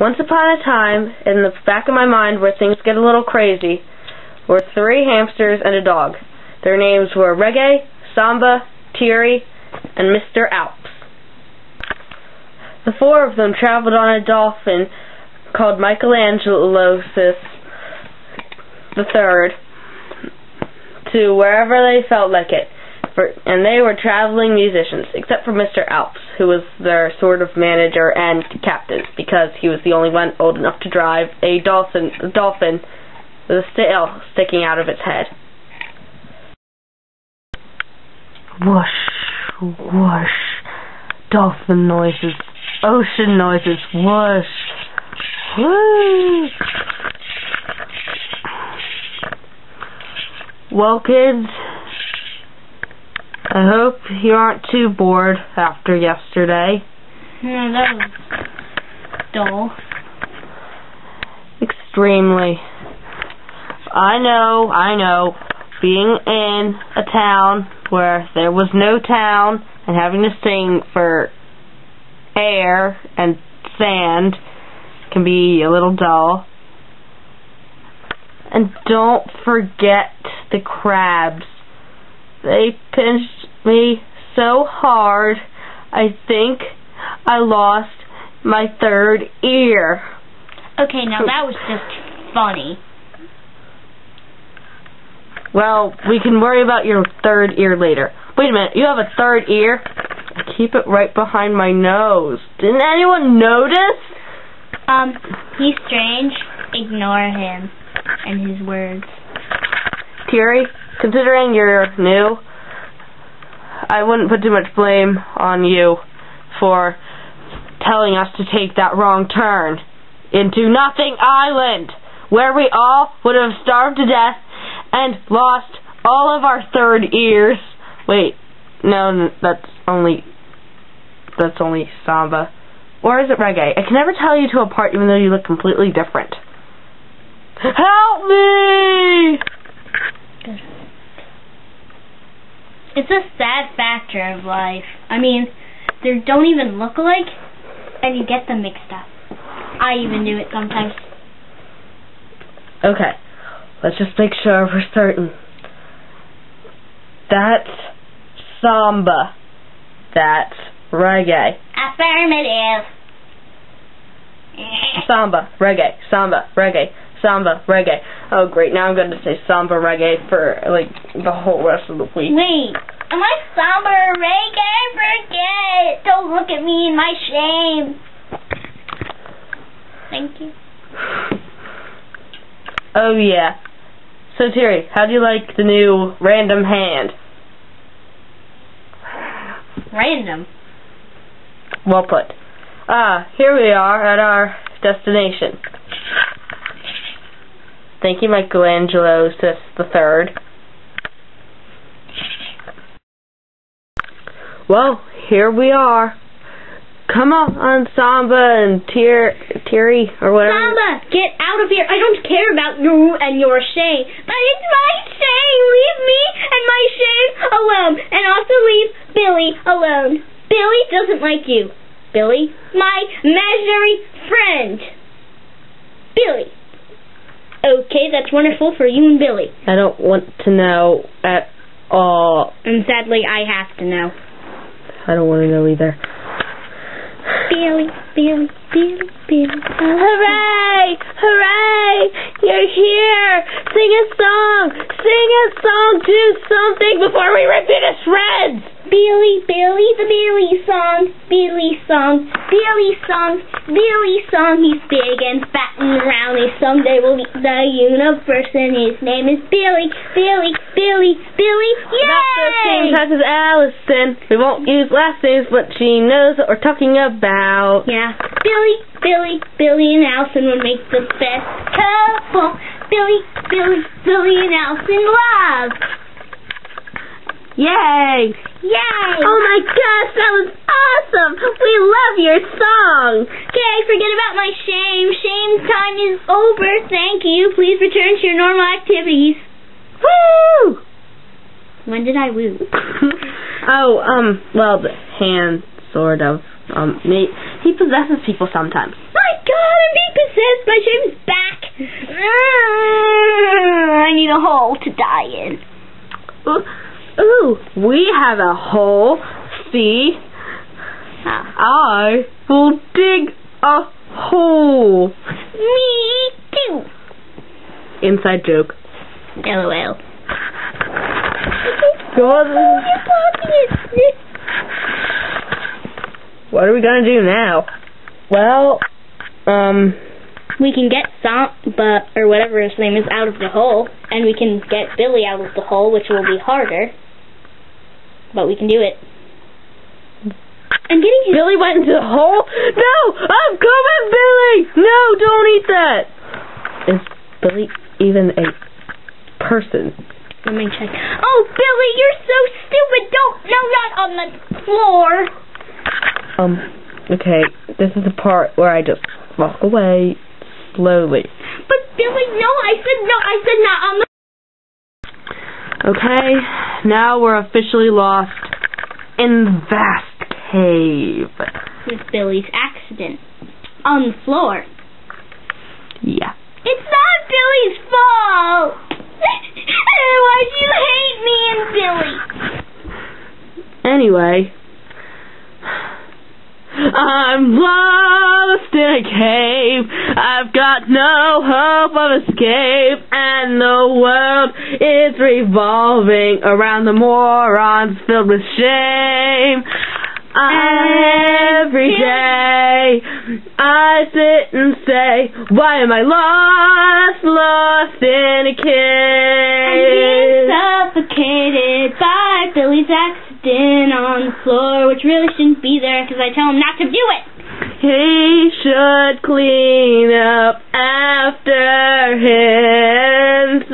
Once upon a time, in the back of my mind where things get a little crazy, were three hamsters and a dog. Their names were Reggae, Samba, Terry, and Mr. Alps. The four of them traveled on a dolphin called Michelangelosis the Third to wherever they felt like it. For, and they were traveling musicians, except for Mr. Alps, who was their sort of manager and captain, because he was the only one old enough to drive a dolphin, a dolphin with a tail sticking out of its head. Whoosh, whoosh, dolphin noises, ocean noises, whoosh, whoosh. Well, kids, I hope you aren't too bored after yesterday. No, that was dull. Extremely. I know, I know. Being in a town where there was no town and having to sing for air and sand can be a little dull. And don't forget the crabs. They pinched me so hard, I think I lost my third ear. Okay, now that was just funny. Well, we can worry about your third ear later. Wait a minute, you have a third ear? Keep it right behind my nose. Didn't anyone notice? Um, he's strange. Ignore him and his words. Terry, considering you're new, I wouldn't put too much blame on you for telling us to take that wrong turn into Nothing Island, where we all would have starved to death and lost all of our third ears. Wait, no, that's only that's only samba. Or is it reggae? I can never tell you two apart even though you look completely different. Help me! It's a sad factor of life. I mean, they don't even look alike, and you get them mixed up. I even do it sometimes. Okay, let's just make sure we're certain. That's samba. That's reggae. Affirmative. Samba, reggae, samba, reggae, samba, reggae. Oh great, now I'm going to say samba reggae for like the whole rest of the week. Wait, am I samba reggae? Forget. Don't look at me in my shame. Thank you. Oh yeah. So Terry, how do you like the new random hand? Random. Well put. Ah, here we are at our destination. Thank you, Michelangelo the third. Well, here we are. Come on, Samba and Tier, Terry or whatever. Samba, get out of here. I don't care about you and your shame. But it's my shame. Leave me and my shame alone. And also leave Billy alone. Billy doesn't like you. Billy, my imaginary friend. Billy. Okay, that's wonderful for you and Billy. I don't want to know at all. And sadly, I have to know. I don't want to know either. Billy, Billy, Billy, Billy. Hooray! Hooray! You're here! Sing a song! Sing a song! Do something before we rip you to shreds! Billy, Billy, the Billy song, Billy song, Billy song, Billy song. He's big and fat and round. He someday will eat the universe, and his name is Billy, Billy, Billy, Billy. Yay! That's the same type as Allison. We won't use last names, but she knows what we're talking about. Yeah, Billy, Billy, Billy and Allison would make the best couple. Billy, Billy, Billy and Allison love. Yay! Yay! Oh my gosh, that was awesome! We love your song! Okay, forget about my shame. Shame time is over. Thank you. Please return to your normal activities. Woo! When did I woo? oh, um, well, the hand, sort of. Um, me, he possesses people sometimes. My God, I'm being possessed My shame's back. Uh, I need a hole to die in. Ooh, ooh, we have a hole. See? I will dig a hole. Me too. Inside joke. LOL. Go on. What are we gonna do now? Well, um, We can get Samba, or whatever his name is, out of the hole, and we can get Billy out of the hole, which will be harder. But we can do it. I'm getting his Billy went into the hole. No, I'm coming, Billy. No, don't eat that. Is Billy even a person? Let me check. Oh, Billy, you're so stupid. Don't. No, not on the floor. Um, okay, this is the part where I just walk away slowly. But Billy, no, I said no. I said not on the. Okay, now we're officially lost in the vast cave. With Billy's accident on the floor. Yeah. It's not Billy's fault. Why'd you hate me and Billy? Anyway, I'm lost in a cave. I've got no hope of escape, and the world is revolving around the morons filled with shame. Every day I sit and say, Why am I lost, lost in a I'm being cave? suffocated by Billy Billy's accident on the floor, which really shouldn't be there because I tell him not to do it. He should clean up after himself.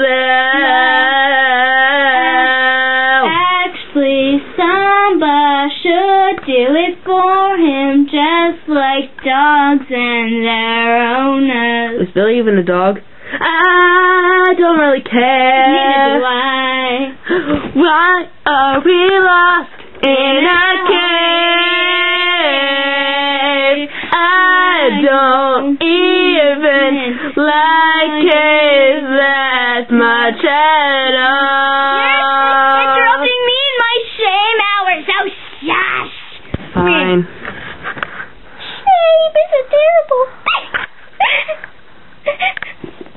Actually, Samba should do it for him, just like dogs and their owners. Is Billy even a dog? I don't really care. Neither do I. Why are we lost in a cave? I don't even like caves that much at all. You're interrupting me in my shame hours. Oh, shush. Fine. Shame is a terrible. Doon doo doo doon doo doon doo doon doo doon doo doo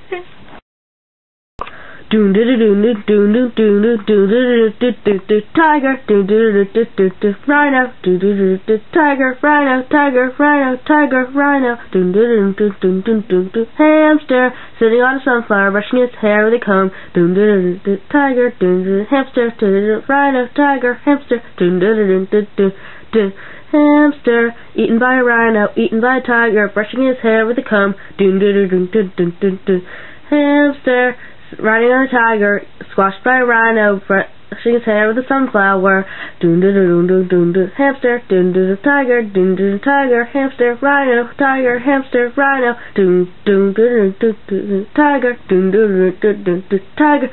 doo doo doo tiger. Rhino. Tiger rhino tiger rhino tiger rhino. Hamster sitting on a sunflower brushing his hair with a comb. Tiger hamster rhino tiger hamster. Hamster eaten by a rhino eaten by a tiger brushing his hair with a comb. Hamster riding on a tiger, squashed by a rhino, brushing his hair with a sunflower. Doon doo doo doo doo doo hamster, doon doo doo tiger, doon doo doo tiger, hamster, rhino, tiger, hamster, rhino, doon doon doo doo doo doo tiger, doon doo doo doo doo doo tiger.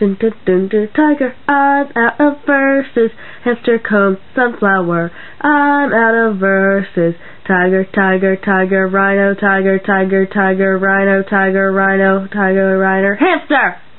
Dun, dun, dun, dun, tiger, I'm out of verses. Hamster comb, sunflower. I'm out of verses. Tiger, tiger, tiger, rhino, tiger, tiger, tiger, rhino, tiger, rhino, tiger, rhino, hamster!